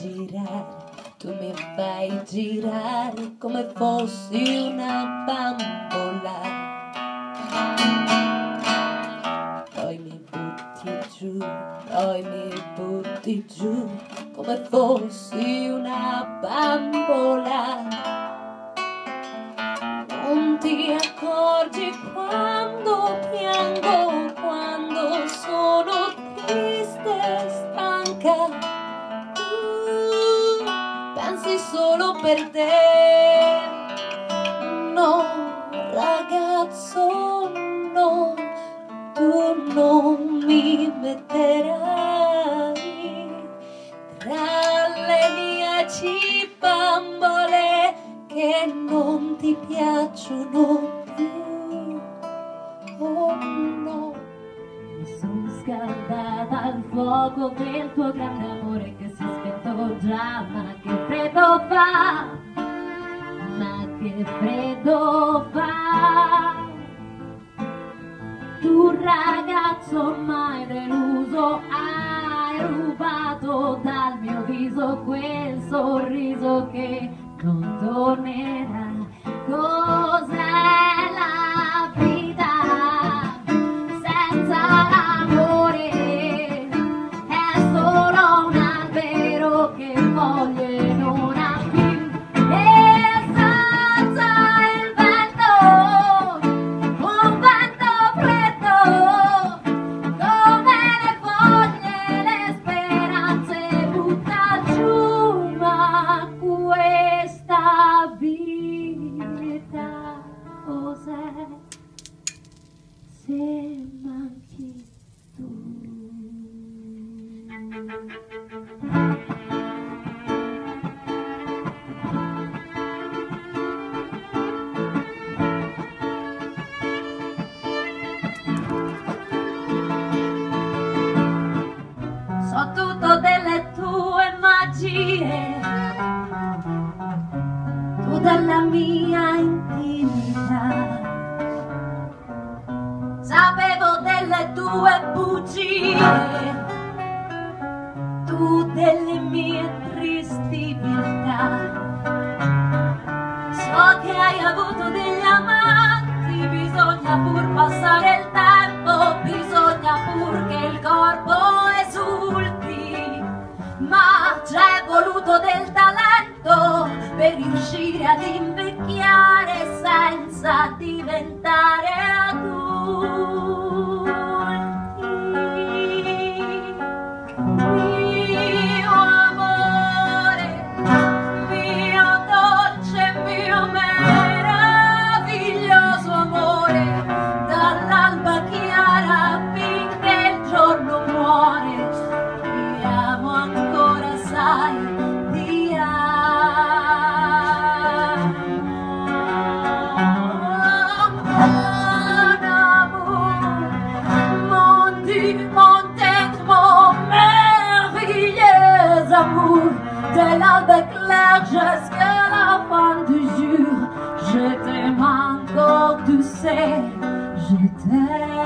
girare, tu mi fai girare come fossi una bambola. Poi mi butti giù, poi mi butti giù come fossi una bambola. Non ti accorgi quando piango, quando sono triste e stanca. Pensi solo per te. No, ragazzo, no, tu non mi metterai tra le dieci bambole che non ti piacciono più. Oh no. Mi sono scaldata al fuoco del tuo grande amore che si è spento già, ma che freddo fa, ma che freddo fa. Tu ragazzo mai deluso hai rubato dal mio viso quel sorriso che non tornerà. Cos'è tue magie, tu della mia intimità. Sapevo delle tue bugie, tu delle mie del de l'albe clair jusqu'à la fin du jour, je t'aime encore, tu sais, je t'aime.